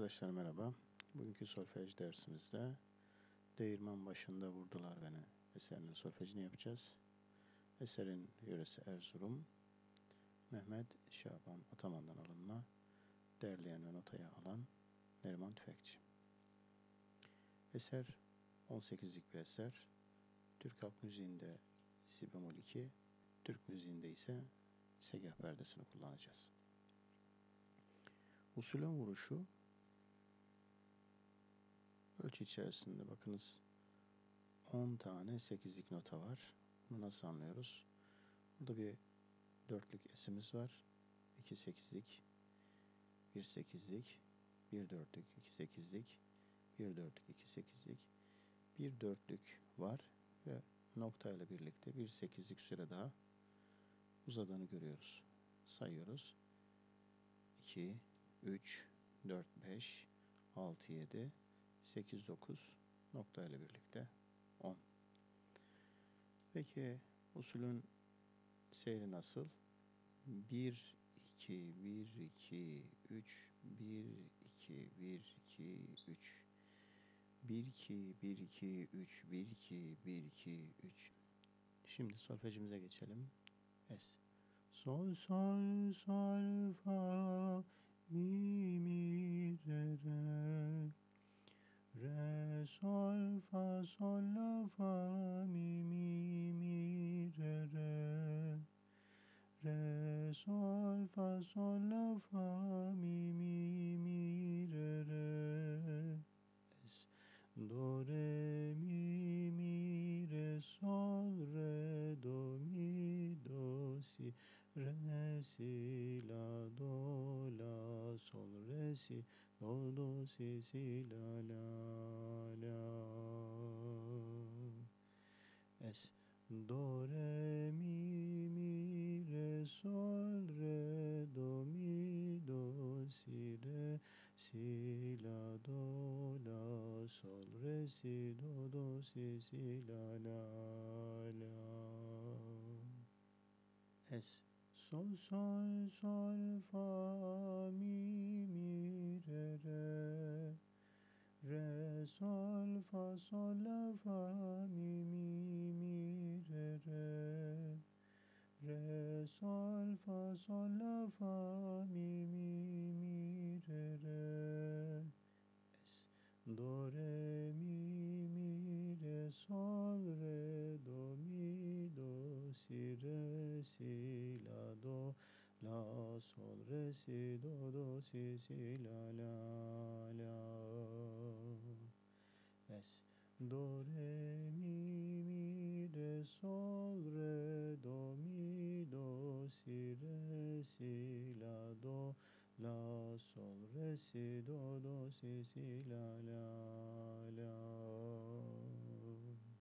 Arkadaşlar merhaba. Bugünkü solfej dersimizde Değirmen başında vurdular beni eserinin solfejini yapacağız. Eserin yöresi Erzurum. Mehmet Şaban Ataman'dan alınma. Derleyen ve notaya alan Neriman Tüfekçi. Eser 18'lik bir eser. Türk halk müziğinde si bemol 2, Türk müziğinde ise segah perdesini kullanacağız. Usulün vuruşu Ölçü içerisinde bakınız 10 tane 8'lik nota var. Bunu nasıl anlıyoruz? Burada bir dörtlük esimiz var. 2 8'lik, 1 8'lik, 1 dörtlük, 2 8'lik, 1 dörtlük, 2 8'lik, 1 dörtlük var ve nokta ile birlikte bir 8'lik süre daha uzadığını görüyoruz. Sayıyoruz. 2, 3, 4, 5, 6, 7, 8, 9 nokta ile birlikte 10. Peki usulün seyri nasıl? 1, 2, 1, 2, 3, 1, 2, 1, 2, 3. 1, 2, 1, 2, 3, 1, 2, 1, 2, 3. Şimdi solfejimize geçelim. Es. Sol, sol, sol, fa, sol, fa, sol, la, fa, mi, mi, mi, re, re. Re, sol, fa, sol, la, fa, mi, mi, mi, re, re. Es. Do, re, mi, mi, re, sol, re, do, mi, do, si, re, si, la, do, la, sol, re, si, do, do, si, si, la, la, la. Es. Do, re, mi, mi, re, sol, re, do, mi, do, si, re, si, la, do, la, sol, re, si, do, do, si, si, la, la, la. Es. Sol, sol, sol, fa, mi, mi, re, re. Re, si, do, do, si, si, la, la, la. Es. Do, re, mi, mi, re, sol, re, do, mi, do, si, re, si, la, do, la, sol, re, si, do, do, si, si, la, la, la.